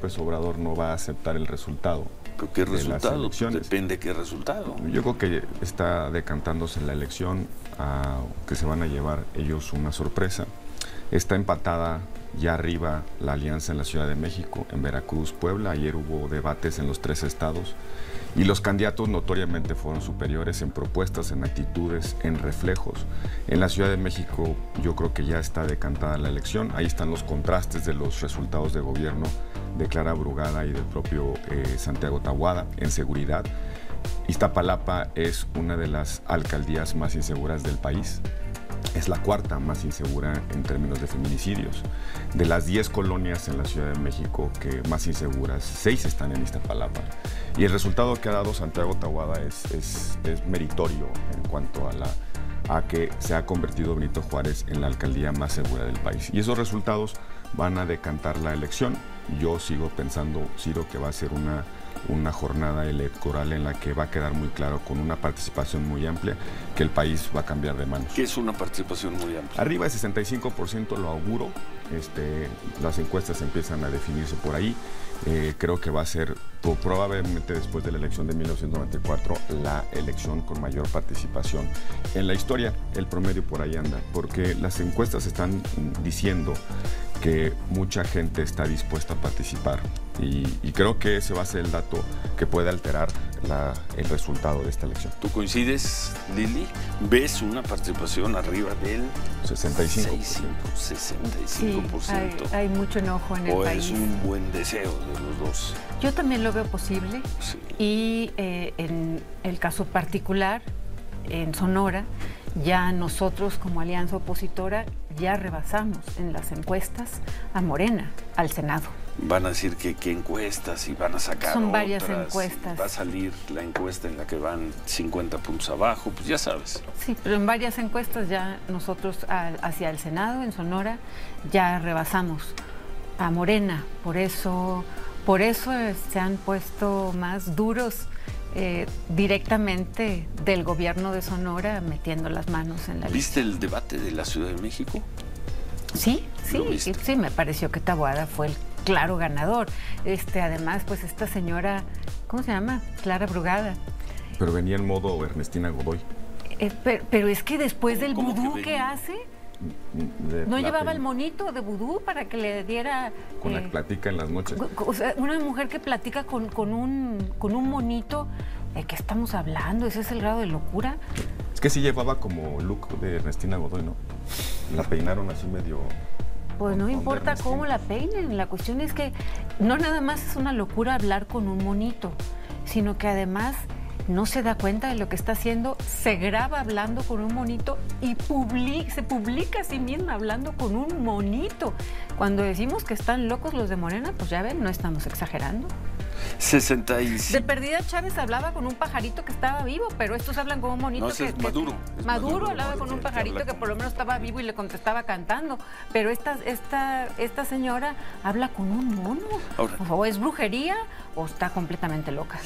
López Obrador no va a aceptar el resultado. ¿Pero qué resultado? Depende qué resultado. Yo creo que está decantándose la elección, que se van a llevar ellos una sorpresa. Está empatada ya arriba la alianza en la Ciudad de México, en Veracruz, Puebla. Ayer hubo debates en los tres estados y los candidatos notoriamente fueron superiores en propuestas, en actitudes, en reflejos. En la Ciudad de México yo creo que ya está decantada la elección. Ahí están los contrastes de los resultados de gobierno de Clara Brugada y del propio eh, Santiago Tahuada en seguridad. Iztapalapa es una de las alcaldías más inseguras del país es la cuarta más insegura en términos de feminicidios. De las 10 colonias en la Ciudad de México que más inseguras, 6 están en Iztapalapa. Y el resultado que ha dado Santiago Tahuada es, es, es meritorio en cuanto a la a que se ha convertido Benito Juárez en la alcaldía más segura del país. Y esos resultados van a decantar la elección. Yo sigo pensando, Ciro, que va a ser una una jornada electoral en la que va a quedar muy claro con una participación muy amplia que el país va a cambiar de manos. ¿Qué es una participación muy amplia? Arriba de 65% lo auguro, este, las encuestas empiezan a definirse por ahí. Eh, creo que va a ser probablemente después de la elección de 1994 la elección con mayor participación en la historia. El promedio por ahí anda, porque las encuestas están diciendo que mucha gente está dispuesta a participar y, creo que ese va a ser el dato que puede alterar el resultado de esta elección. ¿Tú coincides, Lili? ¿Ves una participación arriba del 65%? 65%. Sí, hay, mucho enojo en el o país. es un buen deseo de los dos. Yo también lo veo posible y eh, en el caso particular, en Sonora, ya nosotros como alianza opositora ya rebasamos en las encuestas a Morena, al Senado. Van a decir que qué encuestas y van a sacar Son varias encuestas. Va a salir la encuesta en la que van 50 puntos abajo, pues ya sabes. Sí, pero en varias encuestas ya nosotros hacia el Senado, en Sonora, ya rebasamos a Morena. Por eso, por eso se han puesto más duros eh, directamente del gobierno de Sonora metiendo las manos en la ¿Viste el debate de la Ciudad de México? Sí, sí, sí, me pareció que Taboada fue el claro ganador. Este, además, pues esta señora, ¿cómo se llama? Clara Brugada. Pero venía en modo Ernestina Godoy. Eh, pero, es que después del vudú que, hace, ¿No llevaba el monito de vudú para que le diera... Con la que eh, platica en las noches. O sea, una mujer que platica con, con, un, con un monito, ¿de qué estamos hablando? ¿Ese es el grado de locura? Es que sí llevaba como look de Ernestina Godoy, ¿no? La peinaron así medio... Pues no importa cómo la peinen, la cuestión es que no nada más es una locura hablar con un monito, sino que además no se da cuenta de lo que está haciendo, se graba hablando con un monito y se publica a sí misma hablando con un monito. Cuando decimos que están locos los de Morena, pues ya ven, no estamos exagerando. 65. De perdida Chávez hablaba con un pajarito que estaba vivo, pero estos hablan con un monito no, que, es Maduro. Maduro, hablaba con un pajarito que por lo menos estaba vivo y le contestaba cantando, pero esta, esta, esta señora habla con un mono. o es brujería o está completamente loca.